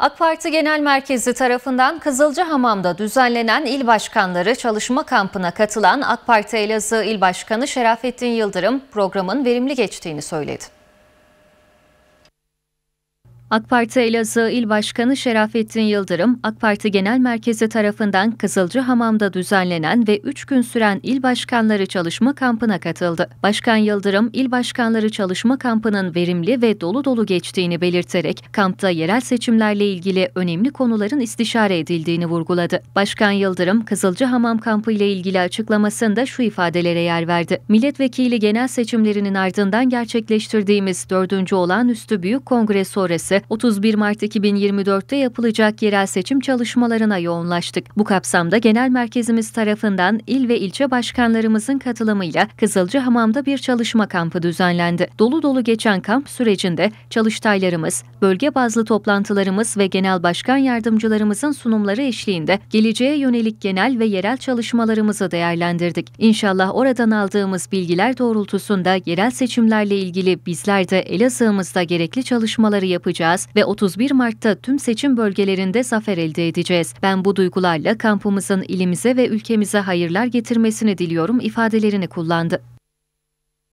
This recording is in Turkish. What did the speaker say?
AK Parti Genel Merkezi tarafından Kızılcahamam'da düzenlenen il başkanları çalışma kampına katılan AK Parti Elazığ İl Başkanı Şerafettin Yıldırım programın verimli geçtiğini söyledi. AK Parti Elazığ İl Başkanı Şerafettin Yıldırım, AK Parti Genel Merkezi tarafından Kızılcahamam'da düzenlenen ve 3 gün süren il başkanları çalışma kampına katıldı. Başkan Yıldırım, il başkanları çalışma kampının verimli ve dolu dolu geçtiğini belirterek kampta yerel seçimlerle ilgili önemli konuların istişare edildiğini vurguladı. Başkan Yıldırım, Kızılcahamam kampı ile ilgili açıklamasında şu ifadelere yer verdi. Milletvekili genel seçimlerinin ardından gerçekleştirdiğimiz 4. olağanüstü büyük kongre sonrası 31 Mart 2024'te yapılacak yerel seçim çalışmalarına yoğunlaştık. Bu kapsamda genel merkezimiz tarafından il ve ilçe başkanlarımızın katılımıyla Kızılcahamam'da bir çalışma kampı düzenlendi. Dolu dolu geçen kamp sürecinde çalıştaylarımız, bölge bazlı toplantılarımız ve genel başkan yardımcılarımızın sunumları eşliğinde geleceğe yönelik genel ve yerel çalışmalarımızı değerlendirdik. İnşallah oradan aldığımız bilgiler doğrultusunda yerel seçimlerle ilgili bizler de Elazığ'ımızda gerekli çalışmaları yapacağız yapacağız ve 31 Mart'ta tüm seçim bölgelerinde zafer elde edeceğiz. Ben bu duygularla kampımızın ilimize ve ülkemize hayırlar getirmesini diliyorum ifadelerini kullandı.